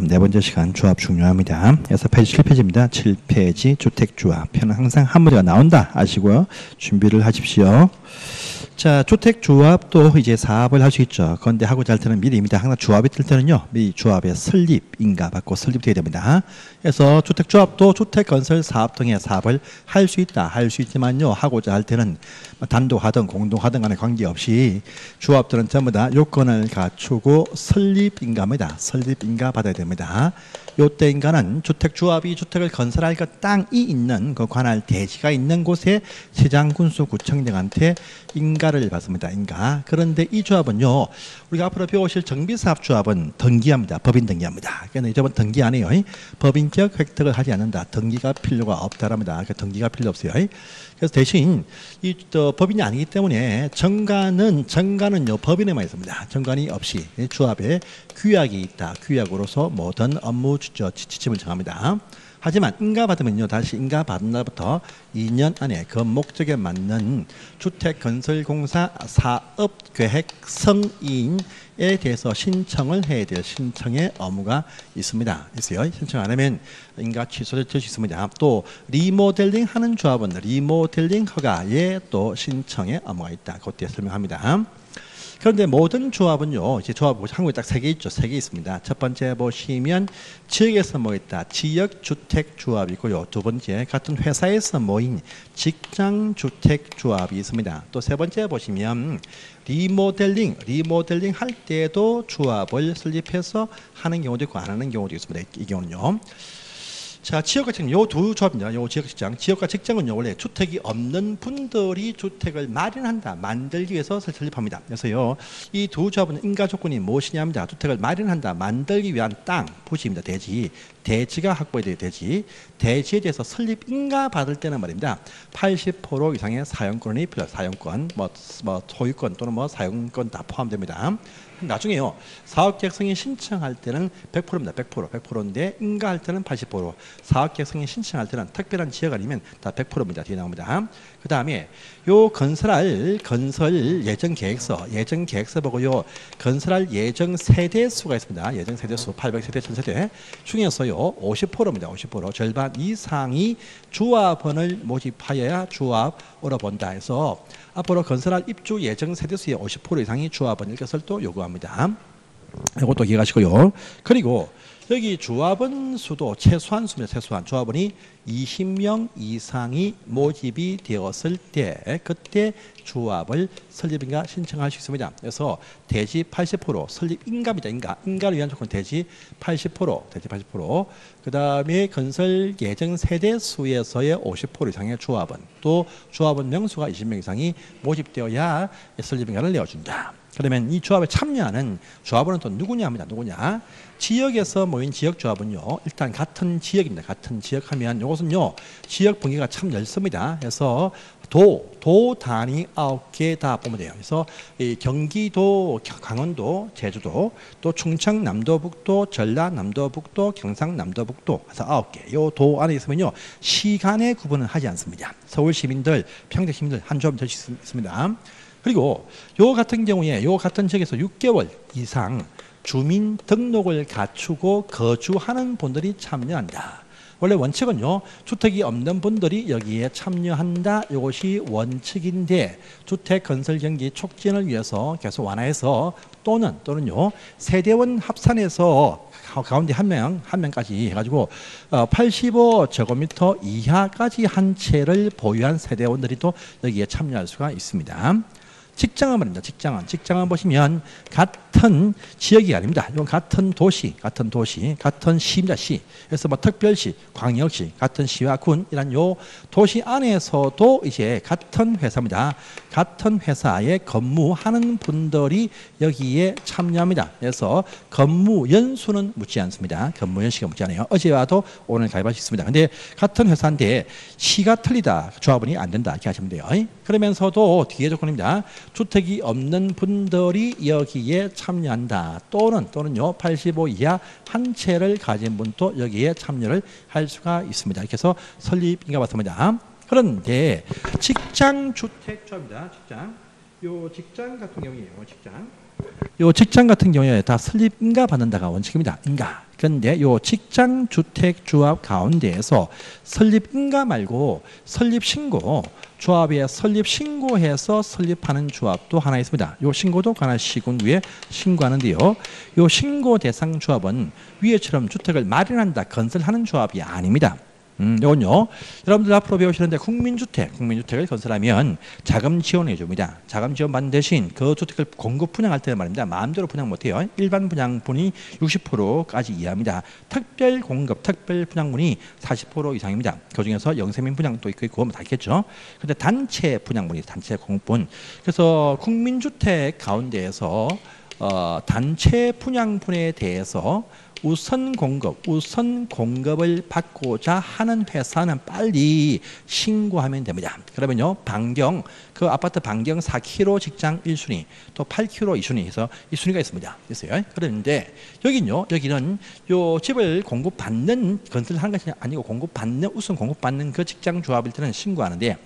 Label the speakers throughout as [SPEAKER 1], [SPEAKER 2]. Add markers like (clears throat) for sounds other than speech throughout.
[SPEAKER 1] 네 번째 시간 조합 중요합니다. 그래서 페이지 7페이지입니다. 7페이지 주택조합 편은 항상 한 문제가 나온다 아시고요. 준비를 하십시오. 자, 주택 조합도 이제 사업을 할 수 있죠. 그런데 하고자 할 때는 미리입니다. 항상 조합이 뜰 때는요, 미리 조합의 설립, 인가 받고 설립돼야 됩니다. 그래서 주택 조합도 주택 건설 사업 등의 사업을 할 수 있다, 할 수 있지만요, 하고자 할 때는 단독하든 공동하든 간에 관계없이 조합들은 전부 다 요건을 갖추고 설립 인가입니다. 설립 인가 받아야 됩니다. 요때 인가는 주택 조합이 주택을 건설할 그 땅이 있는 그 관할 대지가 있는 곳에 시장 군수 구청 등한테 인가를 받습니다. 인가. 그런데 이 조합은요. 우리가 앞으로 배우실 정비사업 조합은 등기합니다. 법인 등기합니다. 그러니까 이점은 등기 안 해요. 법인적 획득을 하지 않는다. 등기가 필요가 없다랍니다. 그러니까 등기가 필요 없어요. 그래서 대신 이 법인이 아니기 때문에 정관은 정관은요 법인에만 있습니다. 정관이 없이 조합에 규약이 있다. 규약으로서 모든 업무 지침을 정합니다. 하지만 인가 받으면요 다시 인가 받은 날부터 2년 안에 그 목적에 맞는 주택건설공사 사업계획 성인에 대해서 신청을 해야 될 신청의 의무가 있습니다. 있어요. 신청 안 하면 인가 취소될 수 있습니다. 또 리모델링 하는 조합은 리모델링 허가에 또 신청의 의무가 있다. 그때 설명합니다. 그런데 모든 조합은요, 이제 조합 한국에 딱 세 개 있죠. 세 개 있습니다. 첫 번째 보시면 지역에서 모였다. 지역 주택 조합이 있고요. 두 번째 같은 회사에서 모인 직장 주택 조합이 있습니다. 또 세 번째 보시면 리모델링, 리모델링 할 때도 조합을 설립해서 하는 경우도 있고 안 하는 경우도 있습니다. 이 경우는요. 자, 지역과 직장, 요두 조합입니다. 요 지역과 직장. 지역과 직장은요, 원래 주택이 없는 분들이 주택을 마련한다, 만들기 위해서 설립합니다. 그래서요, 이 두 조합은 인가 조건이 무엇이냐입니다. 주택을 마련한다, 만들기 위한 땅, 부지입니다. 대지. 대지가 확보돼야 되지. 대지에 대해서 설립 인가 받을 때는 말입니다. 80% 이상의 사용권이 필요, 사용권, 뭐, 뭐 소유권 또는 뭐 사용권 다 포함됩니다. (laughs) 나중에요. 사업계획성에 신청할 때는 100%입니다. 100%. 100%인데 인가할 때는 80%. 사업계획성에 신청할 때는 특별한 지역 아니면 다 100%입니다. 뒤에 나옵니다. 그 다음에 요 건설할 건설 예정 계획서, 예정 계획서 보고 요. 건설할 예정 세대 수가 있습니다. 예정 세대 수 800세대, 1000세대 중에서요. 50%입니다. 50% 절반 이상이 조합원을 모집하여야 조합으로 본다 해서 앞으로 건설할 입주 예정 세대 수의 50% 이상이 조합원일 것을 또 요구합니다. 이것도 기억하시고요. 그리고 여기 조합원 수도 최소한 수입니다. 최소한 조합원이 20명 이상이 모집이 되었을 때 그때 조합을 설립인가 신청할 수 있습니다. 그래서 대지 80% 설립 인가입니다. 인가. 인가를 위한 조건 대지 80% 대지 80% 그 다음에 건설 예정 세대 수에서의 50% 이상의 조합원 또 조합원 명수가 20명 이상이 모집되어야 설립인가를 내어준다. 그러면 이 조합에 참여하는 조합원은 또 누구냐 합니다. 누구냐? 지역에서 모인 지역 조합은요. 일단 같은 지역입니다. 같은 지역 하면 이것은요. 지역 분기가 참 넓습니다. 그래서 도, 도 단위 아홉 개 다 보면 돼요. 그래서 이 경기도, 강원도, 제주도, 또 충청, 남도 북도, 전라, 남도 북도, 경상, 남도 북도, 그래서 아홉 개. 요 도 안에 있으면요. 시간의 구분은 하지 않습니다. 서울 시민들, 평택 시민들 한 조합 될수 있습니다. 그리고 요 같은 경우에 요 같은 지역에서 6개월 이상 주민 등록을 갖추고 거주하는 분들이 참여한다. 원래 원칙은요 주택이 없는 분들이 여기에 참여한다 이것이 원칙인데 주택 건설 경기 촉진을 위해서 계속 완화해서 또는 또는요 세대원 합산해서 가운데 한 명 한 명까지 해가지고 85제곱미터 어, 이하까지 한 채를 보유한 세대원들이 또 여기에 참여할 수가 있습니다. 직장은 말입니다. 직장은. 직장은 보시면 같은 지역이 아닙니다. 이건 같은 도시, 같은 도시, 같은 시입니다. 시. 그래서 뭐 특별시, 광역시, 같은 시와 군, 이런 요 도시 안에서도 이제 같은 회사입니다. 같은 회사에 근무하는 분들이 여기에 참여합니다. 그래서 근무 연수는 묻지 않습니다. 근무 연시가 묻지 않아요. 어제와도 오늘 가입할 수 있습니다. 근데 같은 회사인데 시가 틀리다. 조합원이 안 된다. 이렇게 하시면 돼요. 그러면서도 뒤에 조건입니다. 주택이 없는 분들이 여기에 참여한다. 또는 또는요 85 이하 한 채를 가진 분도 여기에 참여를 할 수가 있습니다. 이렇게 해서 설립인가 봤습니다. 그런데 직장 주택 조합입니다. 직장. 요 직장 같은 경우에요. 직장. 요 직장 같은 경우에 다 설립 인가 받는다가 원칙입니다. 인가. 그런데 요 직장 주택 조합 가운데에서 설립 인가 말고 설립 신고 조합에 설립 신고해서 설립하는 조합도 하나 있습니다. 요 신고도 관할 시군 위에 신고하는데요. 요 신고 대상 조합은 위에처럼 주택을 마련한다, 건설하는 조합이 아닙니다. 음, 요건요. 여러분들 앞으로 배우시는데 국민주택, 국민주택을 건설하면 자금 지원해 줍니다. 자금 지원 받는 대신 그 주택을 공급 분양할 때는 말입니다. 마음대로 분양 못 해요. 일반 분양분이 60%까지 이하입니다. 특별 공급, 특별 분양분이 40% 이상입니다. 그 중에서 영세민 분양도 있고 뭐다 있겠죠. 근데 단체 분양분이 단체 공급분. 그래서 국민주택 가운데에서 어, 단체 분양분에 대해서 우선 공급, 우선 공급을 받고자 하는 회사는 빨리 신고하면 됩니다. 그러면요, 반경, 그 아파트 반경 4km 직장 1순위, 또 8km 2순위 해서 이 순위가 있습니다. 있어요. 그런데 여기는요, 여기는 요 집을 공급받는 건설하는 것이 아니고 공급받는, 우선 공급받는 그 직장 조합일 때는 신고하는데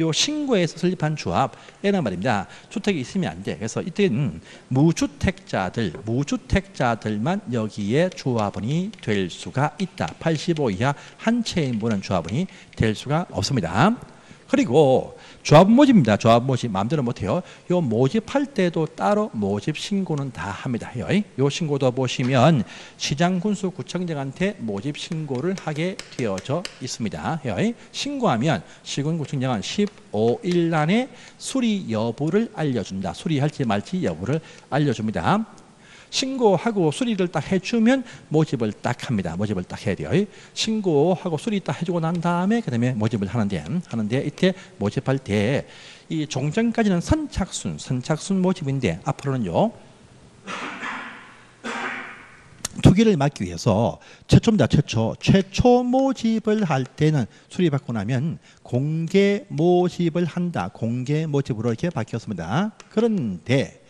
[SPEAKER 1] 요 신고에서 설립한 조합에는 말입니다. 주택이 있으면 안 돼. 그래서 이때는 무주택자들, 무주택자들만 여기에 조합원이 될 수가 있다. 85 이하 한 채 인 분은 조합원이 될 수가 없습니다. 그리고 조합 모집입니다. 조합 모집 마음대로 못해요. 요 모집할 때도 따로 모집 신고는 다 합니다. 요 신고도 보시면 시장군수 구청장한테 모집 신고를 하게 되어져 있습니다. 신고하면 시군구청장은 15일 안에 수리 여부를 알려준다. 수리할지 말지 여부를 알려줍니다. 신고하고 수리를 딱 해주면 모집을 딱 합니다. 모집을 딱 해야 돼요. 신고하고 수리 딱 해주고 난 다음에 그 다음에 모집을 하는데 하는데 이때 모집할 때 이 종전까지는 선착순 선착순 모집인데 앞으로는요. 투기를 막기 위해서 최초입니다. 최초. 최초 모집을 할 때는 수리받고 나면 공개 모집을 한다. 공개 모집으로 이렇게 바뀌었습니다. 그런데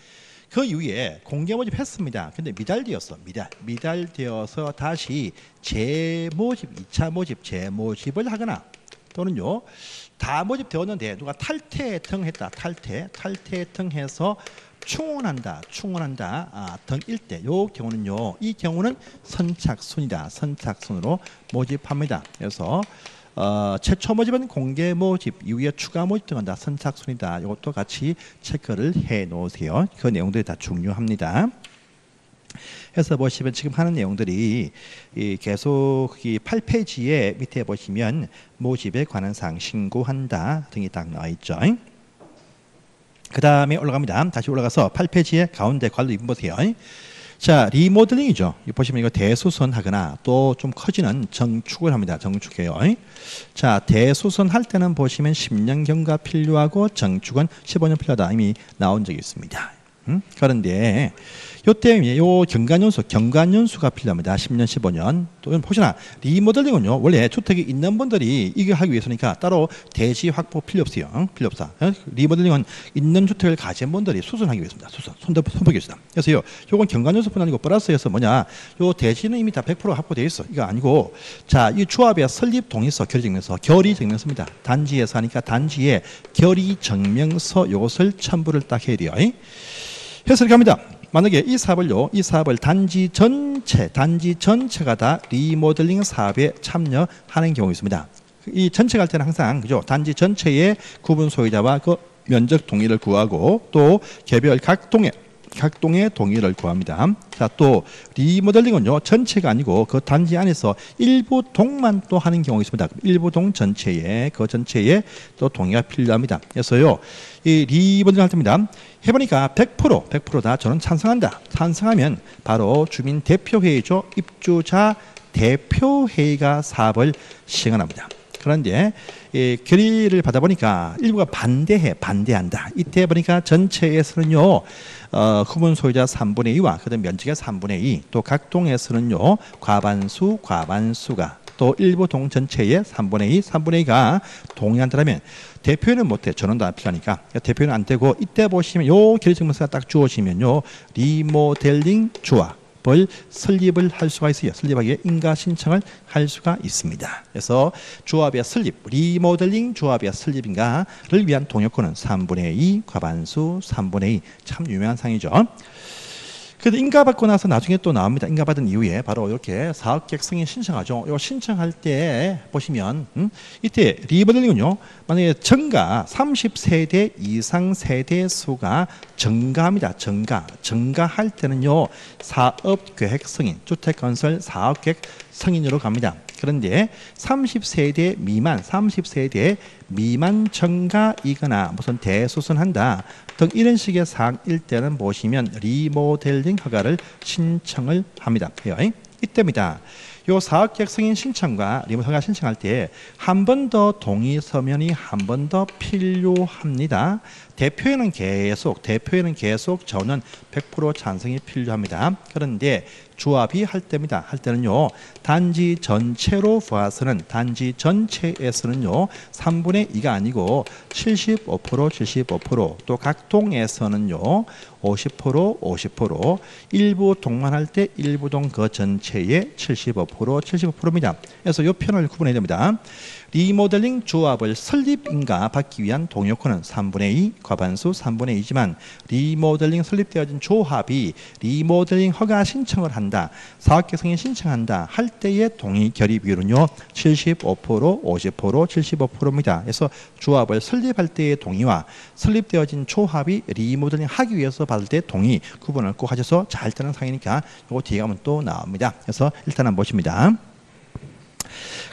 [SPEAKER 1] 그 이후에 공개 모집했습니다. 근데 미달되었어. 미달. 미달되어서 다시 재모집, 2차 모집, 재모집을 하거나 또는요. 다 모집되었는데 누가 탈퇴 등했다. 탈퇴, 탈퇴 등해서 충원한다, 충원한다 아, 등일 때, 요 경우는요, 이 경우는 선착순이다, 선착순으로 모집합니다. 그래서 어, 최초 모집은 공개 모집, 이후에 추가 모집 등은 다 선착순이다. 이것도 같이 체크를 해 놓으세요. 그 내용들이 다 중요합니다. 해서 보시면 지금 하는 내용들이 계속 이 8페이지에 밑에 보시면 모집에 관한 사항 신고한다 등이 딱 나와 있죠. 그 다음에 올라갑니다. 다시 올라가서 8페이지에 가운데 관로 입 보세요. 자, 리모델링이죠. 보시면 이거 대수선 하거나 또 좀 커지는 정축을 합니다. 정축해요. 자, 대수선 할 때는 보시면 10년 경과 필요하고 정축은 15년 필요하다. 이미 나온 적이 있습니다. 음? 그런데 요때 요 경관연수, 경관연수가 필요합니다. 10년, 15년. 또 혹시나 리모델링은요. 원래 주택이 있는 분들이 이거 하기 위해서니까 따로 대지 확보 필요 없어요. 응? 필요 없어. 리모델링은 있는 주택을 가진 분들이 수선하기 위해서입니다. 수선, 손대 손보기 위해서. 그래서요. 요건 경관연수뿐 아니고 플러스에서 뭐냐? 요 대지는 이미 다 100% 확보돼 있어. 이거 아니고 자, 이 조합의 설립 동의서, 결의 증명서, 결의 증명서입니다. 단지에서 하니까 단지에 결의 증명서 요것을 첨부를 딱 해야 돼요. 해석을 갑니다. 만약에 이 사업을요, 이 사업을 단지 전체, 단지 전체가 다 리모델링 사업에 참여하는 경우 있습니다. 이 전체 갈 때는 항상 그죠? 단지 전체의 구분 소유자와 그 면적 동의를 구하고 또 개별 각 동의 각 동의 동의를 구합니다. 자, 또 리모델링은요. 전체가 아니고 그 단지 안에서 일부 동만 또 하는 경우 있습니다. 일부 동 전체에 그 전체에 또 동의가 필요합니다. 그래서요. 이 리모델링 할 때입니다. 해보니까 100% 100%다 저는 찬성한다. 찬성하면 바로 주민 대표회의죠. 입주자 대표회의가 사업을 시행합니다. 그런데 이 결의를 받아보니까 일부가 반대해 반대한다. 이때 보니까 전체에서는요. 어, 구분 소유자 3분의 2와 그다음 면적의 3분의 2, 또 각 동에서는요 과반수 과반수가 또 일부 동 전체의 3분의 2, 3분의 2가 동의한다면 대표는 못해 전원도 안 필요하니까 대표는 안 되고 이때 보시면 요 결정문서가 딱 주어지면요 리모델링 조합 을 설립을 할 수가 있어요. 설립하기에 인가 신청을 할 수가 있습니다. 그래서 조합의 설립, 리모델링 조합의 설립인가를 위한 동요권은 3분의 2 과반수 3분의 2 참 유명한 상이죠. 그래도 인가받고 나서 나중에 또 나옵니다. 인가받은 이후에 바로 이렇게 사업계획 승인 신청하죠. 이 신청할 때 보시면 음, 이때 리버들링은요. 만약에 증가 30세대 이상 세대 수가 증가합니다. 증가. 증가할 때는요. 사업계획 승인, 주택건설 사업계획 승인으로 갑니다. 그런데 30세대 미만, 30세대 미만 증가이거나 무슨 대수선한다 등 이런 식의 사항일 때는 보시면 리모델링 허가를 신청을 합니다. 이때입니다. 요 사업계획 승인 신청과 리모 허가 신청할 때 한 번 더 동의 서면이 한 번 더 필요합니다. 대표에는 계속 대표에는 계속 저는 100% 찬성이 필요합니다. 그런데 조합이 할 때입니다. 할 때는요. 단지 전체로 봐서는 단지 전체에서는요. 3분의 2가 아니고 75% 75%또 각동에서는요. 50% 50% 일부 동만 할 때 일부 동 그 전체의 75% 75%입니다. 그래서 이 편을 구분해야 됩니다. 리모델링 조합을 설립인가 받기 위한 동요권은 3분의 2, 과반수 3분의 2지만 리모델링 설립되어진 조합이 리모델링 허가 신청을 한다. 사업계승인 신청한다. 할 때의 동의 결의 비율은요. 75%, 50%, 75%입니다. 그래서 조합을 설립할 때의 동의와 설립되어진 조합이 리모델링 하기 위해서 받을 때 동의 구분을 꼭 하셔서 잘 되는 상이니까 이거 뒤에 가면 또 나옵니다. 그래서 일단 한번 보십니다.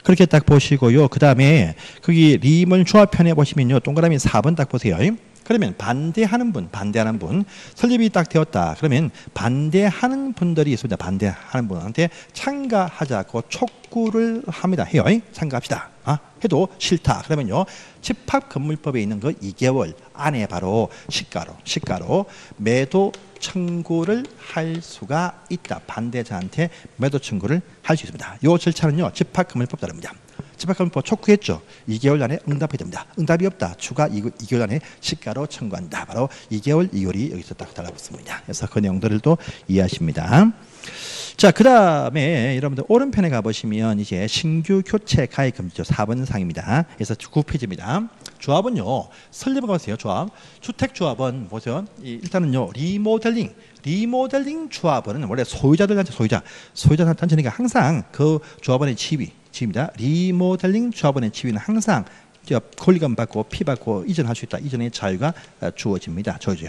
[SPEAKER 1] 그렇게 딱 보시고요. 그 다음에 거기 리물 조합편에 보시면요. 동그라미 4번 딱 보세요. 그러면 반대하는 분, 반대하는 분, 설립이 딱 되었다. 그러면 반대하는 분들이 있습니다. 반대하는 분한테 참가하자고 촉구를 합니다. 해요. 참가합시다. 아, 해도 싫다. 그러면요. 집합건물법에 있는 그 2개월 안에 바로 시가로, 시가로 매도 청구를 할 수가 있다. 반대자한테 매도 청구를 할 수 있습니다. 이 절차는요. 집합금물법 따릅니다. 집합금물법 촉구했죠. 2개월 안에 응답해야 됩니다. 응답이 없다. 추가 2개월 안에 시가로 청구한다. 바로 2개월 이율이 여기서 딱 달라붙습니다. 그래서 그 내용들을 또 이해하십니다. 자, 그 다음에 여러분들 오른편에 가보시면 이제 신규 교체 가입 금지죠. 4번 상입니다. 그래서 9페이지입니다. 조합은요, 설립을 보세요. 조합. 주택조합은 보세요. 일단은요, 리모델링. 리모델링 조합은 원래 소유자들한테 소유자, 소유자 단체니까 항상 그 조합원의 지위, 지위입니다. 리모델링 조합원의 지위는 항상 권리금 받고 피 받고 이전할 수 있다. 이전의 자유가 주어집니다. 저죠.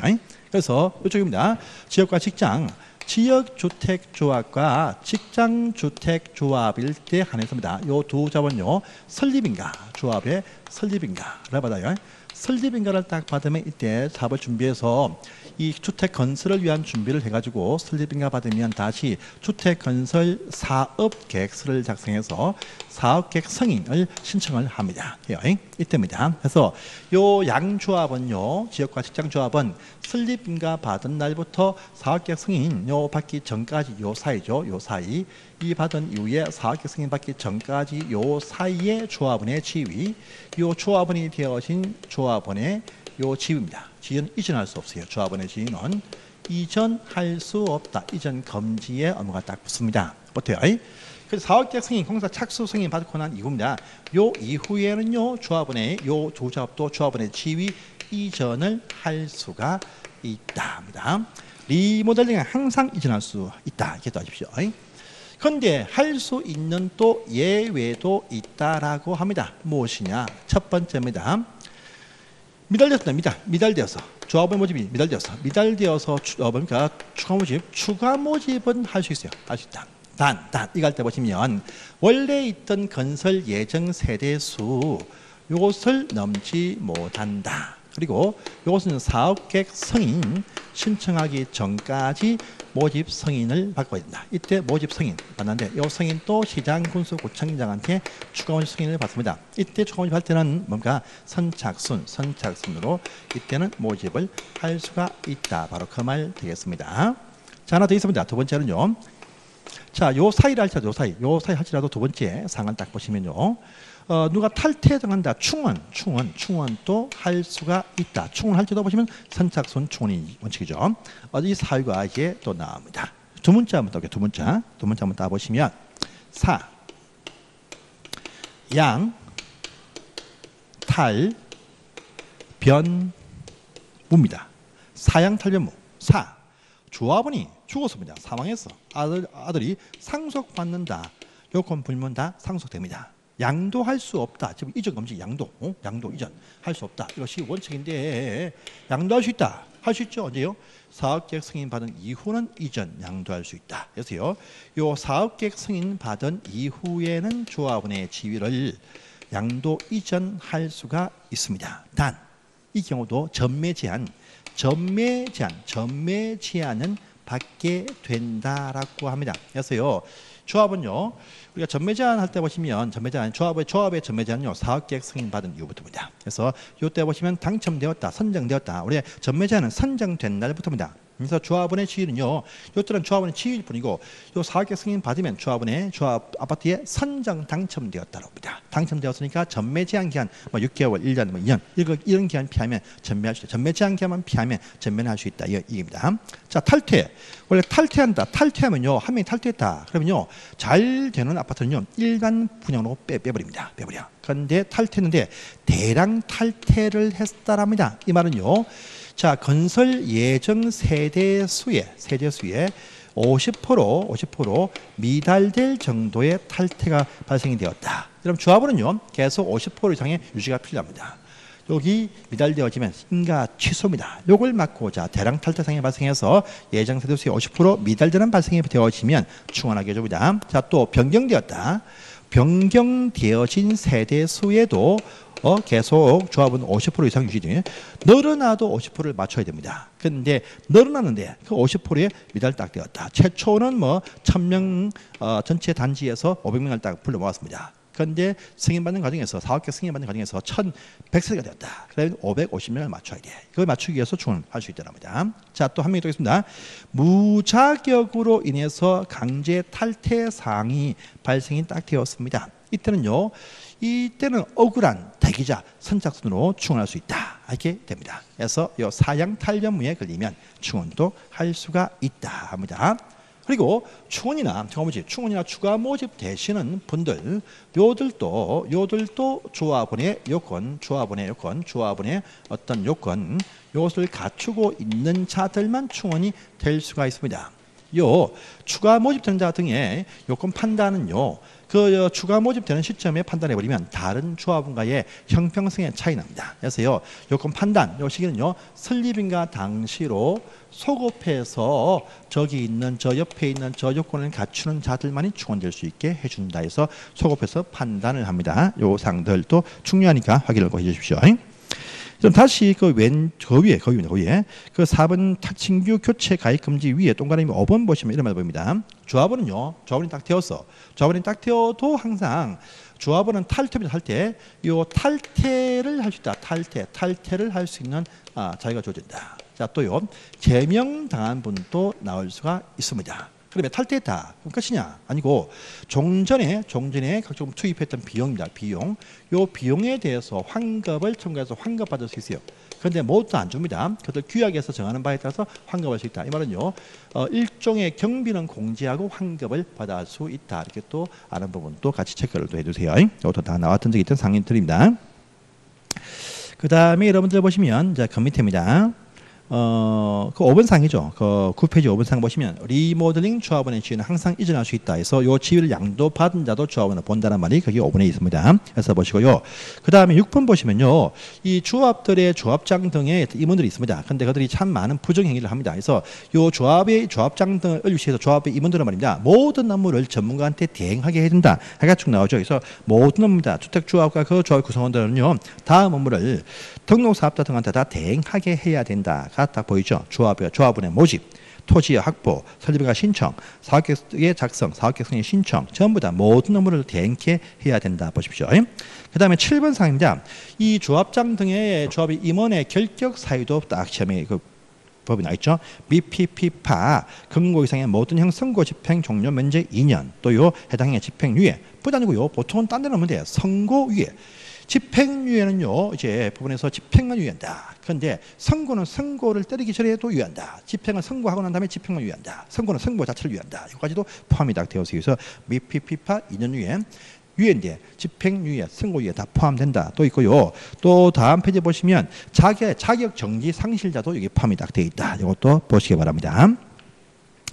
[SPEAKER 1] 그래서 이쪽입니다. 지역과 직장 지역주택조합과 직장주택조합일 때 한해서입니다. 이 두 자본요 설립인가 조합의 설립인가를 받아요. 설립인가를 딱 받으면 이때 사업을 준비해서 이 주택 건설을 위한 준비를 해가지고 설립인가 받으면 다시 주택 건설 사업 계획서를 작성해서 사업 계획 승인을 신청을 합니다. 이때입니다. 그래서 요 양조합은요 지역과 직장 조합은 설립인가 받은 날부터 사업 계획 승인 요 받기 전까지 요 사이죠. 요 사이 이 받은 이후에 사업 계획 승인 받기 전까지 요 사이의 조합원의 지위 요 조합원이 되어진 조합원의 요 지위입니다. 지위는 이전할 수 없어요. 조합원의 지위는 이전할 수 없다. 이전 금지의 의무가 딱 붙습니다. 어때요? 그래서 사업계획 승인, 공사 착수 승인 받고 난 이후입니다. 요 이후에는요, 조합원의 요 조잡도 조합원의 지위 이전을 할 수가 있답니다. 리모델링은 항상 이전할 수 있다. 이렇게 따십시오. 그런데 할 수 있는 또 예외도 있다라고 합니다. 무엇이냐? 첫 번째입니다. 미달되었다. 미달. 미달되어서. 조합의 모집이 미달되어서. 미달되어서 어, 뭡니까? 추가 모집. 추가 모집은 할 수 있어요. 할 수 있다. 단, 단. 이걸 때 보시면 원래 있던 건설 예정 세대 수 요것을 넘지 못한다. 그리고 이것은 사업계획 승인 신청하기 전까지 모집 승인을 받고 된다. 이때 모집 승인 받는데 이 승인 또 시장 군수 구청장한테 추가 모집 승인을 받습니다. 이때 추가 모집할 때는 뭔가 선착순, 선착순으로 이때는 모집을 할 수가 있다. 바로 그 말 되겠습니다. 자 하나 더 있습니다. 두 번째는요. 자, 요 사이를 할지라도 요 사이, 요 사이 할지라도 두 번째 상을 딱 보시면요. 어, 누가 탈퇴당한다. 충원, 충원, 충원도 할 수가 있다. 충원할 때도 보시면 선착순 충원이 원칙이죠. 어, 이 이게 또 나옵니다. 두 문자 한번 떠게 두 문자. 두 문자 한번 따보시면 사, 양, 탈, 변, 무입니다. 사양 탈변무. 사, 조합원이 죽었습니다. 사망했어. 아들 아들이 상속받는다. 요건 불면 다 상속됩니다. 양도할 수 없다. 지금 이전 금지 양도, 어? 양도 이전 할 수 없다. 이것이 원칙인데 양도할 수 있다. 할 수 있죠. 언제요? 사업계획 승인 받은 이후는 이전 양도할 수 있다. 그래서요, 요 사업계획 승인 받은 이후에는 조합원의 지위를 양도 이전할 수가 있습니다. 단 이 경우도 전매 제한, 전매 제한, 전매 제한은 받게 된다라고 합니다. 그래서요, 조합은요, 우리가 전매 제한 할 때 보시면 전매 제한, 조합의 조합의 전매 제한요, 사업 계획 승인 받은 이후부터입니다. 그래서 요때 보시면 당첨되었다, 선정되었다. 우리 전매 제한은 선정된 날부터입니다. 그래서 조합원의 지위는요. 요때는 조합원의 지위일 뿐이고 요 사업계 승인 받으면 조합원의 조합 아파트에 선정 당첨되었다고 합니다. 당첨되었으니까 전매 제한 기한 뭐 6개월, 1년, 뭐 2년 이런, 이런 기한 피하면 전매할 수 있다. 전매 제한 기한만 피하면 전매는 할 수 있다. 이 얘기입니다. 자 탈퇴. 원래 탈퇴한다. 탈퇴하면요. 한 명이 탈퇴했다. 그러면요. 잘 되는 아파트는요. 일반 분양으로 빼, 빼버립니다. 빼버려. 그런데 탈퇴했는데 대량 탈퇴를 했다랍니다. 이 말은요. 자, 건설 예정 세대 수에 세대 수에 50% 50% 미달될 정도의 탈퇴가 발생이 되었다. 그럼 조합원은요 계속 50% 이상의 유지가 필요합니다. 여기 미달되어지면 인가 취소입니다. 요걸 막고자 대량 탈퇴상이 발생해서 예정 세대 수의 50% 미달되는 발생이 되어지면 충원하게 해줍니다. 자, 또 변경되었다. 변경되어진 세대 수에도 어, 계속 조합은 50% 이상 유지돼. 늘어나도 50%를 맞춰야 됩니다. 근데 늘어났는데 그 50%에 미달 딱 되었다. 최초는 뭐 1000명 어, 전체 단지에서 500명을 딱 불러 모았습니다. 그런데 승인받는 과정에서 사업계 승인받는 과정에서 1,100세가 되었다. 그러면 550명을 맞춰야 돼. 그걸 맞추기 위해서 충원할 수 있다랍니다. 자, 또 한 명이 더 있습니다. 무자격으로 인해서 강제 탈퇴 사항이 발생이 딱 되었습니다. 이때는요. 이때는 억울한 대기자 선착순으로 충원할 수 있다 이렇게 됩니다. 그래서 이 사양 탈변무에 걸리면 충원도 할 수가 있다 합니다. 그리고 충원이나 뭐지 충원이나 추가 모집 되시는 분들 요들도 요들도 조합원의 요건 조합원의 요건 조합원의 어떤 요건 요것을 갖추고 있는 자들만 충원이 될 수가 있습니다. 요 추가 모집된 자 등의 요건 판단은요 그 추가 모집되는 시점에 판단해 버리면 다른 조합원과의 형평성의 차이 납니다. 그래서요 요건 판단 요 시기는요 설립인가 당시로 소급해서 저기 있는 저 옆에 있는 저 요건을 갖추는 자들만이 충원될 수 있게 해준다 해서 소급해서 판단을 합니다. 요 상들도 중요하니까 확인을 해 주십시오. 그럼 다시 그 위에 그 위에 그 위에 그 4번 신규 교체 가입 금지 위에 동그라미 5번 보시면 이런 말 보입니다. 조합원은요. 조합원이 딱 되었어. 조합원이 딱 되어도 항상 조합원은 탈퇴를 할 때 이 탈퇴를 할 수 있다. 탈퇴, 탈퇴를 할 수 있는 아, 자기가 주어진다. 자 또요 제명 당한 분도 나올 수가 있습니다. 그러면 탈퇴했다. 그럼 끝이냐? 아니고 종전에 종전에 각종 투입했던 비용입니다. 비용. 요 비용에 대해서 환급을 청구해서 환급 받을 수 있어요. 그런데 모두 안 줍니다. 그들 규약에서 정하는 바에 따라서 환급할 수 있다. 이 말은요. 어, 일종의 경비는 공제하고 환급을 받을 수 있다. 이렇게 또 아는 부분도 같이 체크를 또 해주세요. 이것도 다 나왔던 적이 있던 상인들입니다. 그 다음에 여러분들 보시면 자, 그 밑에입니다. 어, 그 5번 상이죠. 그 9페이지 5번 상 보시면 리모델링 조합원의 지위는 항상 이전할 수 있다. 해서 요 지위를 양도받은 자도 조합원을 본다는 말이 거기 5번에 있습니다. 그래서 보시고요. 그 다음에 6번 보시면요. 이 조합들의 조합장 등의 임원들이 있습니다. 근데 그들이 참 많은 부정행위를 합니다. 그래서 요 조합의 조합장 등을 위시해서 조합의 임원들은 말입니다. 모든 업무를 전문가한테 대행하게 해야 된다. 해가 쭉 나오죠. 그래서 모든 업무다. 주택조합과 그 조합 구성원들은요. 다음 업무를 등록사업자 등한테 다 대행하게 해야 된다. 딱 보이죠? 조합의 조합원의 모집, 토지의 확보, 설립가 신청, 사업계획의 작성, 사업계획의 신청 전부 다 모든 업무를 대행케 해야 된다 보십시오. 그 다음에 7번 사항입니다. 이 조합장 등의 조합의 임원의 결격 사유도 딱 시험에 그 법이 나 있죠. BPP파 금고 이상의 모든 형 선고 집행 종료 면제 2년 또 요 해당의 집행유예 뿐 아니고 요 보통은 딴 데는 없는데 선고유예 집행유예는요 이제 부분에서 집행만 유예한다. 그런데 선고는 선고를 때리기 전에도 유예한다. 집행을 선고하고 난 다음에 집행만 유예한다. 선고는 선고 자체를 유예한다. 여기까지도 포함이 다 되어 있어서 미피피파 2년 유예 유예인데 집행유예, 선고유예 다 포함된다. 또 있고요. 또 다음 페이지 보시면 자격 자격 정지 상실자도 여기 포함이 딱 되어 있다. 이것도 보시기 바랍니다.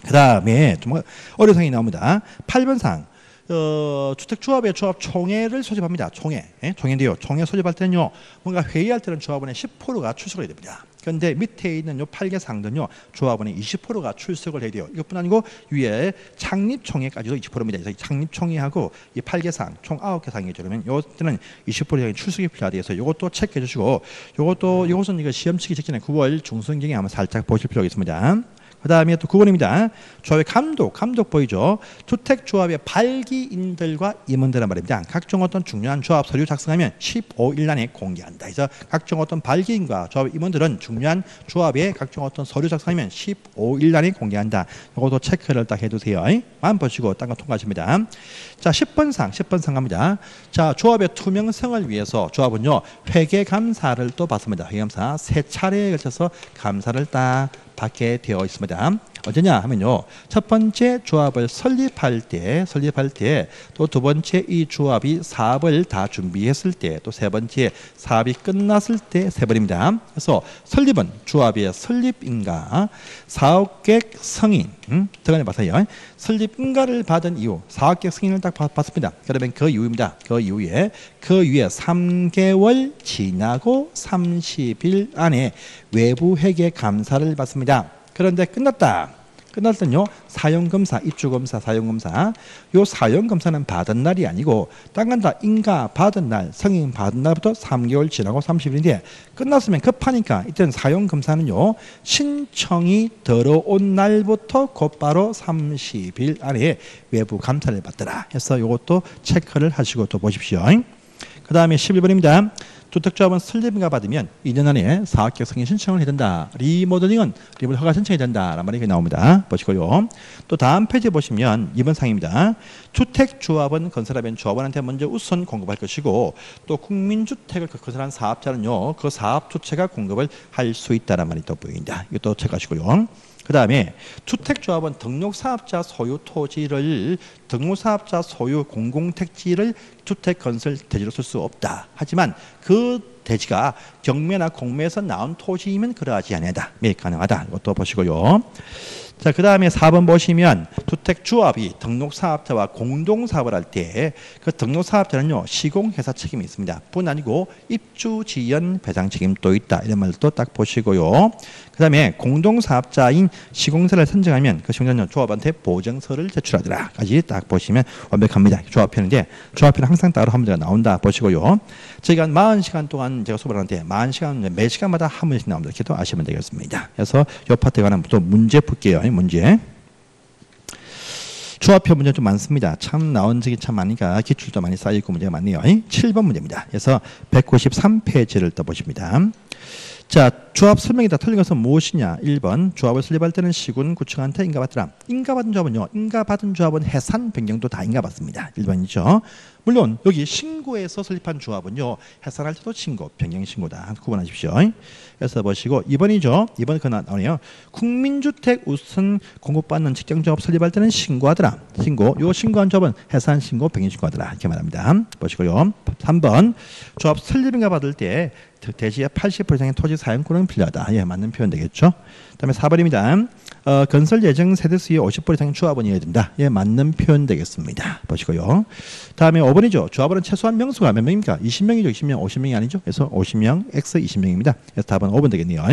[SPEAKER 1] 그 다음에 좀 어려상이 나옵니다. 8번 상 어, 주택조합의 조합 총회를 소집합니다. 총회. 예? 총회인데요. 총회 소집할 때는요. 뭔가 회의할 때는 조합원의 10%가 출석을 해야 됩니다. 그런데 밑에 있는 요 8개 상들은요. 조합원의 20%가 출석을 해야 돼요. 이것뿐 아니고 위에 창립총회까지도 20%입니다. 그래서 창립총회하고 이 8개 상, 총 9개 상이죠. 그러면 요때는 20% 이상의 출석이 필요하돼서 이것도 체크해 주시고 요것도 이것은 이거 시험 치기 직전에 9월 중순경에 한번 살짝 보실 필요가 있습니다. 그 다음에 또 9번입니다. 조합의 감독, 감독 보이죠? 주택 조합의 발기인들과 임원들란 말입니다. 각종 어떤 중요한 조합 서류 작성하면 15일 안에 공개한다. 그래서 각종 어떤 발기인과 조합 임원들은 중요한 조합의 각종 어떤 서류 작성하면 15일 안에 공개한다. 이것도 체크를 딱 해두세요. 만 보시고 딴 거 통과하십니다. 자, 10번상, 10번상 갑니다. 자, 조합의 투명성을 위해서 조합은요, 회계감사를 또 받습니다. 회계감사 세 차례에 걸쳐서 감사를 딱 받게 되어 있습니다. 어쩌냐 하면요. 첫 번째 조합을 설립할 때, 설립할 때, 또 두 번째 이 조합이 사업을 다 준비했을 때, 또 세 번째 사업이 끝났을 때 세 번입니다. 그래서 설립은 조합의 설립인가, 사업계획 승인, 음, 들어가는 봐서요. 설립인가를 받은 이후 사업계획 승인을 딱 받습니다. 그러면 그 이후입니다. 그 이후에 그 위에 3개월 지나고 30일 안에 외부 회계 감사를 받습니다. 그런데 끝났다. 끝났더니요 사용검사, 입주검사, 사용검사. 요 사용검사는 받은 날이 아니고 땅간다 인가 받은 날, 성인 받은 날부터 3개월 지나고 30일인데 끝났으면 급하니까 이때는 사용검사는요 신청이 들어온 날부터 곧바로 30일 안에 외부 감사를 받더라 해서 요것도 체크를 하시고 또 보십시오. 그 다음에 11번입니다 주택조합은 설립인가 받으면 2년 안에 사업계획 승인 신청을 해야 된다. 리모델링은 리모델 허가 신청해야 된다라는 말이 나옵니다. 보시고요. 또 다음 페이지 보시면 2번 상입니다. 주택조합은 건설하면 조합원한테 먼저 우선 공급할 것이고 또 국민주택을 건설한 사업자는요. 그 사업 주체가 공급을 할 수 있다는 말이 또 보인다. 이것도 체크하시고요. 그 다음에 주택조합은 등록사업자 소유 토지를 등록사업자 소유 공공택지를 주택건설 대지로 쓸 수 없다. 하지만 그 대지가 경매나 공매에서 나온 토지이면 그러하지 아니하다. 매입 가능하다. 이것도 보시고요. 자, 그 다음에 4번 보시면 주택조합이 등록사업자와 공동사업을 할 때 그 등록사업자는요, 시공회사 책임이 있습니다. 뿐 아니고 입주지연 배상 책임도 있다. 이런 말도 딱 보시고요. 그 다음에 공동사업자인 시공사를 선정하면 그 시공사는 조합한테 보증서를 제출하더라까지 딱 보시면 완벽합니다. 조합편인데 조합편은 항상 따로 한 문제가 나온다 보시고요. 저희가 40시간 동안 제가 수업을 하는데 40시간 매 시간마다 한 문제씩 나옵니다. 이렇게 또 아시면 되겠습니다. 그래서 이 파트에 관한 또 문제 풀게요. 문제. 조합표 문제 좀 많습니다. 참 나온 적이 참 많으니까 기출도 많이 쌓이고 문제가 많네요. 7번 문제입니다. 그래서 193페이지를 떠보십니다. 자, 조합 설명이 다. 틀린 것은 무엇이냐? 1번. 조합을 설립할 때는 시군 구청한테 인가받더라. 인가받은 조합은요. 인가받은 조합은 해산 변경도 다 인가받습니다. 1번이죠. 물론 여기 신고해서 설립한 조합은요. 해산할 때도 신고, 변경 신고다. 구분하십시오. 그래서 보시고 2번이죠. 2번 그 나오네요. 국민주택 우선 공급받는 직장 조합 설립할 때는 신고하더라. 신고. 요 신고한 조합은 해산 신고, 변경 신고하더라. 이렇게 말합니다. 보시고요. 3번. 조합 설립인가 받을 때 대지의 80% 이상의 토지 사용권은 필요하다. 예, 맞는 표현 되겠죠. 그다음에 4번입니다. 어, 건설 예정 세대 수의 50% 이상의 조합원이어야 된다. 예, 맞는 표현 되겠습니다. 보시고요. 다음에 5번이죠. 조합원은 최소한 명수가 몇 명입니까? 20명이죠. 20명, 50명이 아니죠. 그래서 50명, X 20명입니다. 그래서 답은 5번 되겠네요.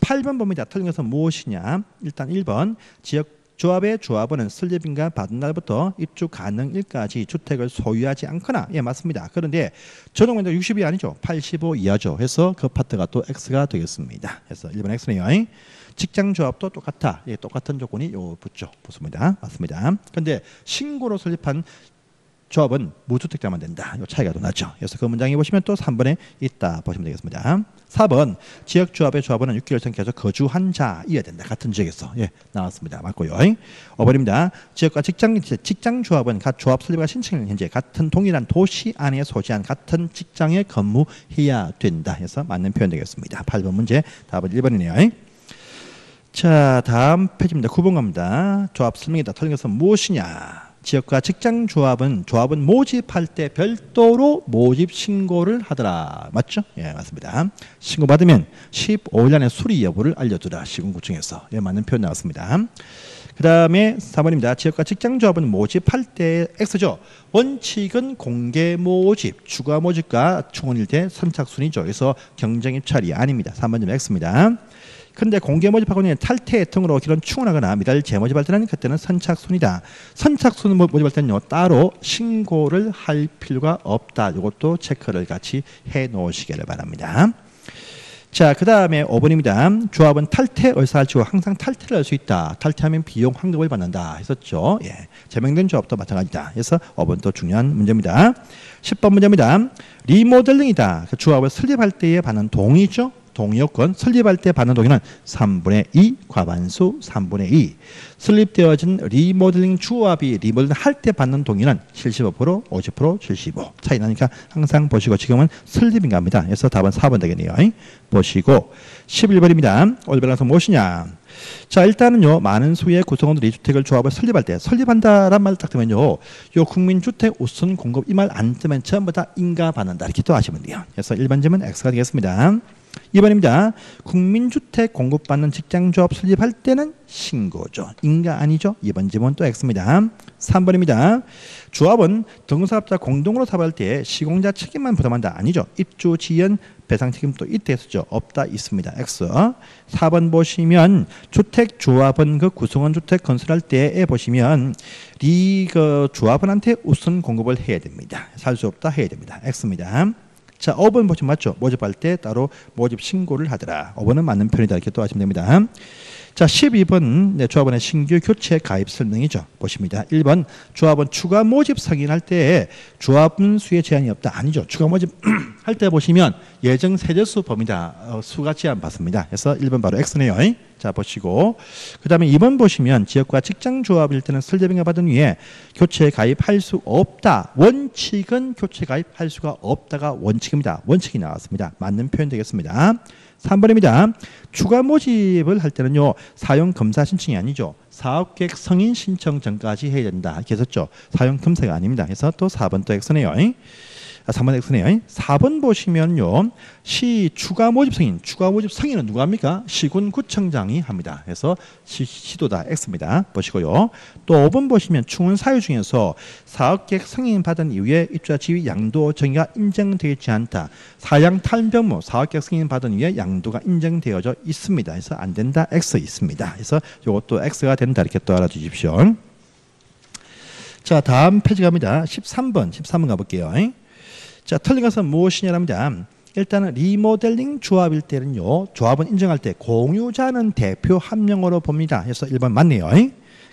[SPEAKER 1] 8번 봅니다. 틀린 것은 무엇이냐? 일단 1번 지역 조합의 조합원은 설립인가 받은 날부터 입주 가능일까지 주택을 소유하지 않거나 예 맞습니다. 그런데 전용면적 60이 아니죠. 85 이하죠. 해서 그 파트가 또 X가 되겠습니다. 그래서 1번 X네요. 직장 조합도 똑같아. 예, 똑같은 조건이 요 붙죠. 붙습니다. 맞습니다. 근데 신고로 설립한 조합은 무주택자만 된다. 이 차이가 더 나죠. 그래서 그 문장에 보시면 또 3번에 있다 보시면 되겠습니다. 4번 지역 조합의 조합원은 6개월 전 계속 거주한 자이어야 된다. 같은 지역에서 예 나왔습니다. 맞고요. 5번입니다. 지역과 직장 직장 조합은 각 조합 설립과 신청을 현재 같은 동일한 도시 안에 소지한 같은 직장에 근무해야 된다. 해서 맞는 표현 되겠습니다. 8번 문제 답은 1번이네요. 자 다음 페이지입니다. 9번 갑니다. 조합 설명이다. 틀린 것은 무엇이냐? 지역과 직장 조합은 조합은 모집할 때 별도로 모집 신고를 하더라. 맞죠? 예, 맞습니다. 신고 받으면 15일 안에 수리 여부를 알려주라. 시군구청에서. 예, 맞는 표현 나왔습니다. 그 다음에 4번입니다. 지역과 직장 조합은 모집할 때 X죠. 원칙은 공개 모집, 추가 모집과 충원일 때 선착순이죠. 그래서 경쟁 입찰이 아닙니다. 3번은 X입니다. 근데 공개 모집하고는 탈퇴 등으로 기론 충원하거나 미달 재모집할 때는 그때는 선착순이다. 선착순 모집할 때는요 따로 신고를 할 필요가 없다. 이것도 체크를 같이 해 놓으시기를 바랍니다. 자, 그 다음에 5번입니다. 조합은 탈퇴 의사할지고 항상 탈퇴를 할 수 있다. 탈퇴하면 비용 환급을 받는다. 했었죠. 예. 제명된 조합도 마찬가지다. 그래서 5번 또 중요한 문제입니다. 10번 문제입니다. 리모델링이다. 그 조합을 설립할 때에 받는 동의죠. 동의요건 설립할 때 받는 동의는 3분의 2 과반수 3분의 2 설립되어진 리모델링 주합이 리모델링 할 때 받는 동의는 75% 50% 75 차이 나니까 항상 보시고 지금은 설립인가 합니다. 그래서 답은 4번 되겠네요. 보시고 11번입니다. 올바라서 무엇이냐 자 일단은요 많은 수의 구성원들이 주택을 조합을 설립할 때 설립한다란 말 딱 뜨면요 요 국민주택 우선 공급 이 말 안 뜨면 전부 다 인가 받는다 이렇게 또 아시면 돼요 그래서 1번 점은 X가 되겠습니다 2번입니다. 국민주택 공급받는 직장조합 설립할 때는 신고죠. 인가 아니죠. 2번 지문 또 X입니다. 3번입니다. 조합은 등사업자 공동으로 사업할 때 시공자 책임만 부담한다. 아니죠. 입주 지연 배상 책임도 이때 쓰죠. 없다 있습니다. X. 4번 보시면 주택 조합은 그 구성원 주택 건설할 때에 보시면 이그 조합원한테 우선 공급을 해야 됩니다. 살 수 없다 해야 됩니다. X입니다. 자, 5번 보시면 맞죠? 모집할 때 따로 모집 신고를 하더라. 5번은 맞는 편이다. 이렇게 또 하시면 됩니다. 자, 12번 네, 조합원의 신규 교체 가입 설명이죠. 보십니다. 1번 조합원 추가 모집 승인할 때 조합원 수의 제한이 없다. 아니죠. 추가 모집 (clears throat) 할 때 보시면 예정 세대수 범위다. 어, 수가 제한 받습니다. 그래서 1번 바로 X네요. 자 보시고 그 다음에 2번 보시면 지역과 직장 조합일 때는 설계병을 받은 후에 교체 가입할 수 없다. 원칙은 교체 가입할 수가 없다가 원칙입니다. 원칙이 나왔습니다. 맞는 표현 되겠습니다. 3번입니다. 추가 모집을 할 때는요. 사용 검사 신청이 아니죠. 사업계획 성인 신청 전까지 해야 된다. 했었죠. 사용 검사가 아닙니다. 그래서 또 4번 또 X네요. 3번 아, X네요. 4번 보시면요. 시 추가 모집 승인, 추가 모집 승인은 누가 합니까? 시군 구청장이 합니다. 그래서 시, 도다 X입니다. 보시고요. 또 5번 보시면 충원 사유 중에서 사업 계획 승인 받은 이후에 입주자 지위 양도 정의가 인정되지 않다. 사양 탈변무 사업 계획 승인 받은 이후에 양도가 인정되어져 있습니다. 그래서 안 된다 X 있습니다. 그래서 이것도 X가 된다 이렇게 또 알아두십시오. 자 다음 페이지 갑니다. 13번 13번 가볼게요. 자, 틀린 것은 무엇이냐랍니다. 일단은 리모델링 조합일 때는요. 조합은 인정할 때 공유자는 대표 한 명으로 봅니다. 그래서 1번 맞네요.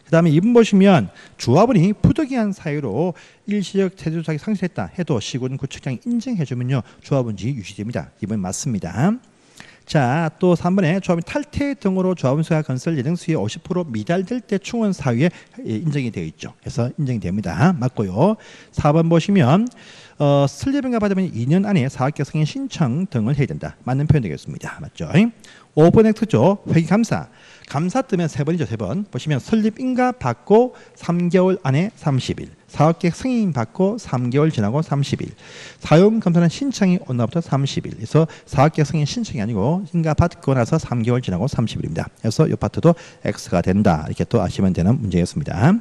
[SPEAKER 1] 그 다음에 2번 보시면 조합원이 부득이한 사유로 일시적 세조사기 상실했다 해도 시군 구청장이 인정해주면요. 조합원지 유지됩니다. 2번 맞습니다. 자, 또 3번에 조합이 탈퇴 등으로 조합원수가 건설 예정 수의 50% 미달될 때 충원 사유에 인정이 되어 있죠. 그래서 인정이 됩니다. 맞고요. 4번 보시면 어, 슬리빙가 받으면 2년 안에 사학교 승인 신청 등을 해야 된다. 맞는 표현 되겠습니다. 맞죠? 5번 X죠. 회계 감사. 감사 뜨면 세 번이죠. 세 번. 보시면 설립 인가 받고 3개월 안에 30일. 사업계획 승인 받고 3개월 지나고 30일. 사용 검사는 신청이 온 날부터 30일. 그래서 사업계획 승인 신청이 아니고 인가 받고 나서 3개월 지나고 30일입니다. 그래서 이 파트도 X가 된다. 이렇게 또 아시면 되는 문제였습니다.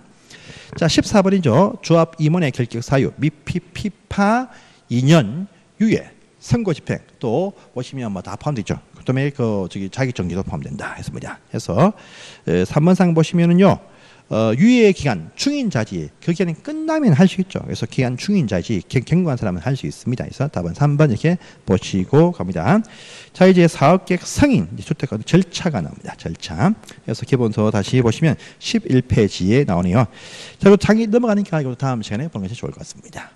[SPEAKER 1] 자, 14번이죠. 조합 임원의 결격 사유, 미피 피파 2년 유예, 선고 집행 또 보시면 뭐 다 포함되죠. 그다음에 그 저기 자기 정지도 포함된다 했습니다. 해서 3번상 보시면은요. 어, 유예 기간 중인자지 그 기간이 끝나면 할 수 있죠. 그래서 기간 중인자지 경고한 사람은 할 수 있습니다. 그래서 답은 3번 이렇게 보시고 갑니다. 자 이제 사업계획 승인 주택 절차가 나옵니다. 절차. 그래서 기본서 다시 보시면 11페이지에 나오네요. 자 그리고 장이 넘어가니까 이거 다음 시간에 보는 것이 좋을 것 같습니다.